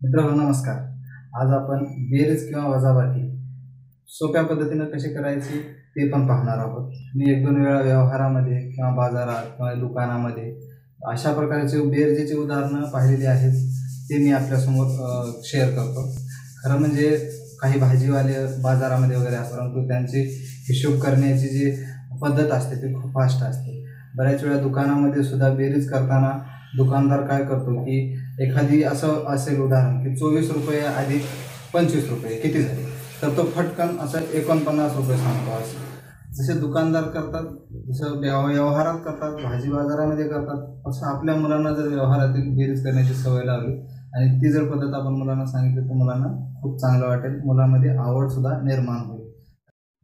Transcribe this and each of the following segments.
मित्रांनो नमस्कार. आज आपण बेरीज किंवा वजाबाकी सोप्या पद्धतीनं कशी करायची ते पण पाहणार आहोत. मी एक दोन वेळा व्यवहारामध्ये किंवा बाजारात किंवा दुकानामध्ये अशा प्रकारचे बेरजेची उदाहरणं पाहिलेली आहेत. ते मी आपल्यासमोर शेअर करतो. खरं म्हणजे काही भाजीवाले बाजारामध्ये वगैरे असतात परंतु त्यांची हिशोब करण्याची जी पद्धत असते ती खूप फास्ट असते. बऱ्याच वेळा दुकानामध्ये सुद्धा बेरीज करताना दुकानदार काय करतो की एखादी असं असेल उदाहरण की चोवीस रुपये अधिक पंचवीस रुपये किती झाले? तर तो फटकन असं एकोणपन्नास रुपये सांगतो असं. जसे दुकानदार करतात जसं व्यव व्यवहारात करतात भाजी बाजारामध्ये करतात असं आपल्या मुलांना जर व्यवहारातील बेरीज करण्याची सवय लावली आणि ती जर पद्धत आपण मुलांना सांगितली तर मुलांना खूप चांगलं वाटेल. मुलांमध्ये आवडसुद्धा निर्माण होईल.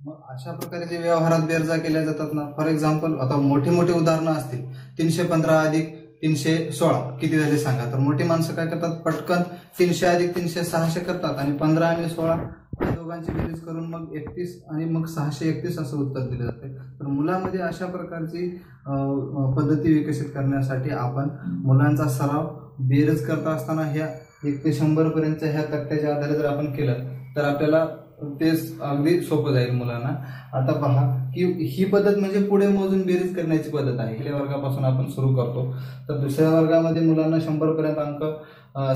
मग अशा प्रकारे जे व्यवहारात बेरजा केल्या जातात ना फॉर एक्झाम्पल आता मोठी मोठी उदाहरणं असतील. तीनशे पंधरा अधिक तीनशे सोळा. किती झाले सांगा? तर मोठी माणसं काय करतात? पटकन तीनशे अधिक तीनशे सहाशे करतात आणि पंधरा आणि सोळा या दोघांची बेरीज करून मग एकतीस आणि मग सहाशे एकतीस असं उत्तर दिलं जाते तर मुलामध्ये अशा प्रकारची पद्धती विकसित करण्यासाठी आपण मुलांचा सराव बेरीज करता असताना ह्या एक ते शंभर ह्या तक्त्याच्या आधारे जर आपण केलं तर आपल्याला तेच अगदी सोपं जाईल मुलांना. आता पहा की ही पद्धत म्हणजे पुढे मोजून बेरीज करण्याची पद्धत आहे. पहिल्या वर्गापासून आपण सुरू करतो. तर दुसऱ्या वर्गामध्ये मुलांना शंभर पर्यंत अंक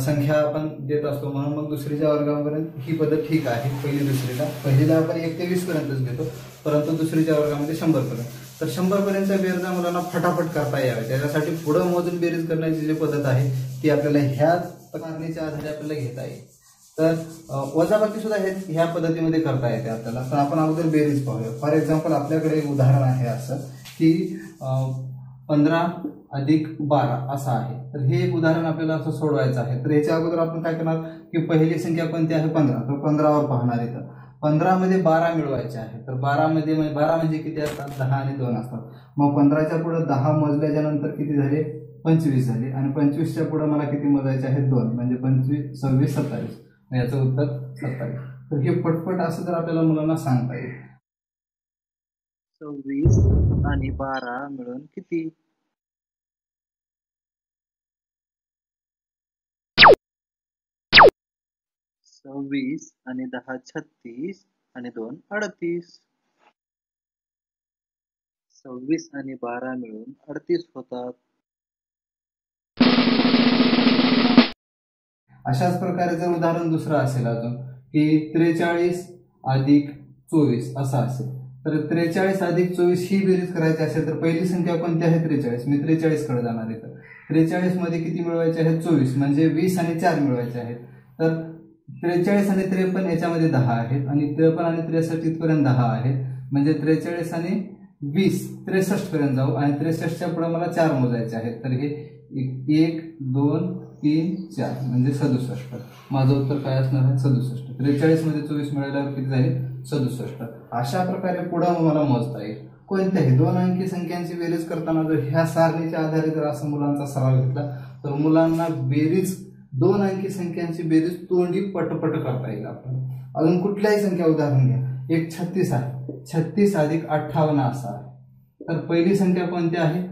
संख्या आपण देत असतो. म्हणून मग दुसरीच्या वर्गापर्यंत ही पद्धत ठीक आहे. पहिली दुसरीला. पहिलीला आपण एक ते वीस पर्यंतच घेतो. परंतु दुसरीच्या वर्गामध्ये शंभर पर्यंत तर शंभर पर्यंतच्या बेरजा मुलांना फटाफट करता यावे त्याच्यासाठी पुढं मोजून बेरीज करण्याची जी पद्धत आहे ती आपल्याला ह्या कारणीच्या आधारे आपल्याला घेता येईल. तर वजाबाकी सुद्धा हे ह्या पद्धतीमध्ये करता येते आपल्याला. तर आपण अगोदर बेरीज पाहूया. फॉर एक्झाम्पल आपल्याकडे एक उदाहरण आहे असं की पंधरा अधिक बारा असं आहे. तर हे एक उदाहरण आपल्याला असं सोडवायचं आहे. तर याच्या अगोदर आपण काय करणार की पहिली संख्या कोणती आहे? पंधरा. तर पंधरावर पाहणार इथं. पंधरामध्ये बारा मिळवायचे आहे. तर बारामध्ये म्हणजे बारा म्हणजे किती असतात? दहा आणि दोन असतात. मग पंधराच्या पुढे दहा मोजल्याच्या नंतर किती झाले? पंचवीस झाले. आणि पंचवीसच्या पुढे मला किती मोजायचे आहेत दोन. म्हणजे पंचवीस सव्वीस सत्तावीस. याचं उत्तर सत्तावीस. तर हे पटपट असं जर आपल्याला मुलांना सांगता येईल. सव्वीस आणि बारा मिळून किती? सव्वीस आणि दहा छत्तीस आणि दोन अडतीस. सव्वीस आणि बारा मिळून अडतीस होतात. अशाच प्रकारे जर उदाहरण दुसरं असेल अजून की त्रेचाळीस अधिक चोवीस असं असेल. तर त्रेचाळीस अधिक चोवीस ही बेरीज करायची असेल तर पहिली संख्या कोणती आहे? त्रेचाळीस. मी त्रेचाळीसकडे जाणार आहे तर. त्रेचाळीसमध्ये किती मिळवायचे आहेत? चोवीस. म्हणजे वीस आणि चार मिळवायचे आहेत. तर त्रेचाळीस आणि त्रेपन्न याच्यामध्ये दहा आहेत आणि त्रेपन्न आणि त्रेसष्ट इथपर्यंत दहा आहेत. म्हणजे त्रेचाळीस आणि वीस त्रेसष्ट पर्यंत जाऊ आणि त्रेसष्टच्या पुढे मला चार मोजायचे आहेत. तर हे एक दोन तीन चार म्हणजे सदुसष्ट. माझं उत्तर काय असणार आहे? सदुसष्ट. त्रेचाळीसमध्ये चोवीस मिळाल्यावर किती झाले सदुसष्ट. अशा प्रकारे पुढं मला मोजता येईल. कोणत्याही दोन अंकी संख्यांची बेरीज करताना जर ह्या सारणीच्या आधारे जर असं मुलांचा सराव घेतला तर मुलांना बेरीज दोन अंकी संख्यांची बेरीज तोंडी पटपट करता येईल आपण अजून कुठल्याही संख्या उदाहरण घ्या. एक छत्तीस आहे. छत्तीस अधिक अठ्ठावन्न असा आहे. तर पहिली संख्या कोणती आहे?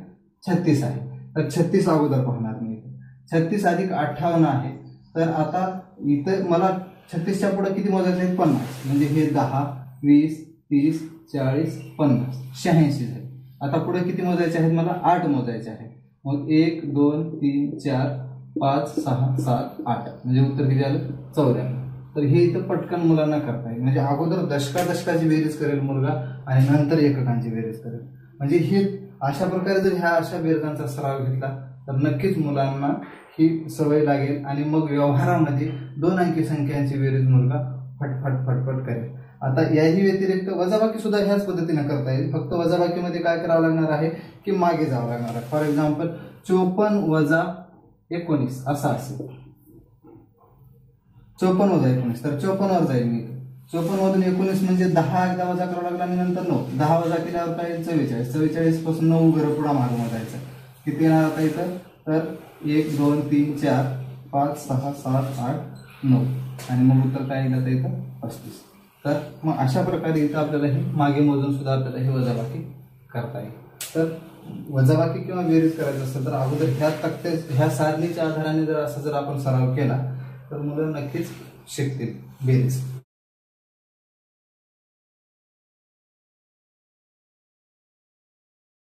छत्तीस आहे. तर छत्तीस अगोदर पाहणार. छत्तीस अधिक अठ्ठावन्न आहे. तर आता इथं मला छत्तीसच्या पुढे किती मोजायचे आहेत पन्नास. म्हणजे हे दहा वीस तीस चाळीस पन्नास. शहाऐंशी झाले. आता पुढे किती मोजायचे आहेत? मला आठ मोजायचे आहेत. मग एक दोन तीन चार पाच सहा सात आठ. म्हणजे उत्तर किती आलं? चौऱ्याण्णव. तर हे इथं पटकन मुलांना करता येईल. म्हणजे अगोदर दशका दशकाची बेरीज करेल मुलगा आणि नंतर एककांची बेरीज करेल. म्हणजे हे अशा प्रकारे जर ह्या अशा बेरजांचा सराव घेतला तर नक्कीच मुलांना ही सवय लागेल आणि मग व्यवहारामध्ये दोन अंकी संख्यांची बेरीज मुलगा फटफट फटफट करेल. आता याही व्यतिरिक्त वजाबाकी सुद्धा ह्याच पद्धतीने करता येईल. फक्त वजाबाकीमध्ये काय करावं लागणार आहे की मागे जावं लागणार आहे. फॉर एक्झाम्पल चोपन्न वजा एकोणीस असा असेल. चोपन्न वजा एकोणीस तर चोपन्नवर जाईल मी. चोपन्न मधून एकोणीस म्हणजे दहा एकदा वजा करावा लागला आणि नंतर नऊ. दहा वजा केल्यावर काय चव्वेचाळीस. चव्वेचाळीसपासून नऊ घर पुढा माग मोजायचं किती येणार आता इथं? तर एक दोन तीन चार पाच सहा सात आठ नऊ. आणि मग उत्तर काय येईल आता इथं? पस्तीस. तर मग अशा प्रकारे इथं आपल्याला हे मागे मोजून सुद्धा आपल्याला हे वजाबाकी करता येईल. तर वजाबाकी किंवा बेरीज करायचं असेल तर अगोदर ह्या तक्ते ह्या सारणीच्या आधाराने जर असं जर आपण सराव केला तर मुलं नक्कीच शिकतील बेरीज.